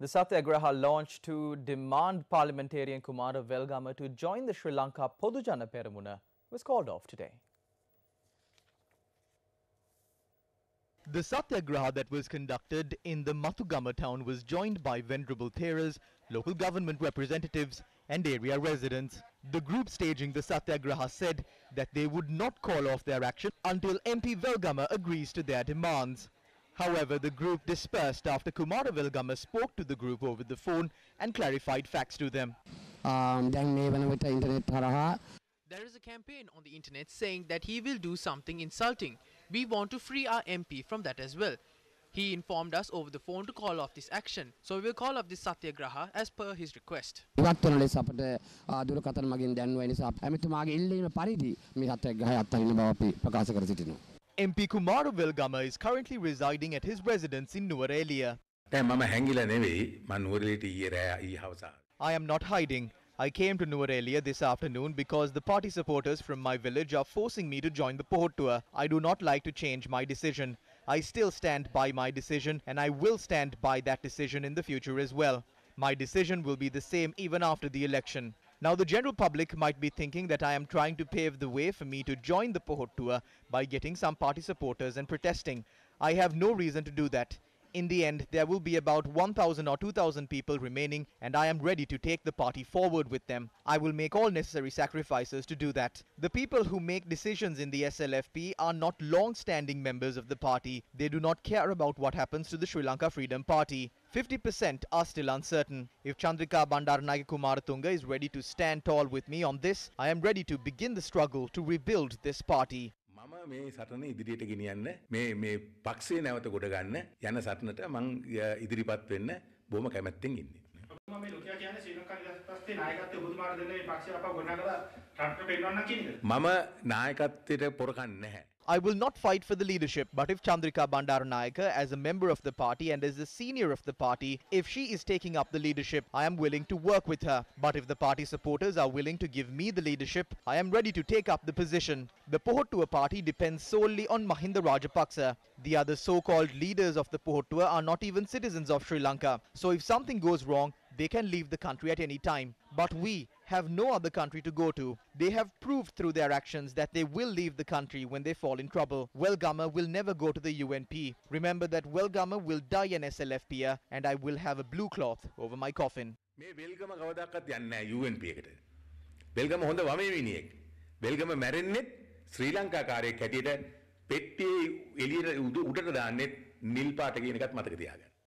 The Satyagraha launched to demand parliamentarian Kumara Welgama to join the Sri Lanka Podujana Peramuna was called off today. The satyagraha that was conducted in the Mathugama town was joined by venerable Theras, local government representatives and area residents. The group staging the satyagraha said that they would not call off their action until MP Welgama agrees to their demands. However, the group dispersed after Kumara Welgama spoke to the group over the phone and clarified facts to them. There is a campaign on the internet saying that he will do something insulting. We want to free our MP from that as well. He informed us over the phone to call off this action. So we will call off this Satyagraha as per his request. MP Kumara Welgama is currently residing at his residence in Nuwara Eliya. I am not hiding. I came to Nuwara Eliya this afternoon because the party supporters from my village are forcing me to join the Pohottuwa. I do not like to change my decision. I still stand by my decision and I will stand by that decision in the future as well. My decision will be the same even after the election. Now, the general public might be thinking that I am trying to pave the way for me to join the Pohottuwa by getting some party supporters and protesting. I have no reason to do that. In the end, there will be about 1,000 or 2,000 people remaining, and I am ready to take the party forward with them. I will make all necessary sacrifices to do that. The people who make decisions in the SLFP are not long standing members of the party. They do not care about what happens to the Sri Lanka Freedom Party. 50% are still uncertain. If Chandrika Bandaranaike Kumaratunga is ready to stand tall with me on this, I am ready to begin the struggle to rebuild this party. මම මේ සටන ඉදිරියට ගෙනියන්න මේ මේ පක්ෂය නැවත ගොඩ ගන්න යන සටනට මං ය, ඉදිරිපත් වෙන්න බොහොම කැමැත්තෙන් ඉන්නේ. I will not fight for the leadership, but if Chandrika Bandaranaike, as a member of the party and as a senior of the party, if she is taking up the leadership, I am willing to work with her. But if the party supporters are willing to give me the leadership, I am ready to take up the position. The Pohottuwa party depends solely on Mahinda Rajapaksa. The other so-called leaders of the Pohottuwa are not even citizens of Sri Lanka. So if something goes wrong, they can leave the country at any time. But we have no other country to go to. They have proved through their actions that they will leave the country when they fall in trouble. Welgama will never go to the UNP. Remember that Welgama will die an SLFPer and I will have a blue cloth over my coffin. මේ වෙල්ගම කවදක්වත් යන්නේ නැහැ UNP එකට. වෙල්ගම හොඳ වමේ මිනිහෙක්. වෙල්ගම මැරෙන්නෙත් ශ්‍රී ලංකාකාරයෙක් හැටියට පෙට්ටියේ එළියට උඩ- උඩට දාන්නෙත් නිල් පාට කියන එකත් මතක තියාගන්න.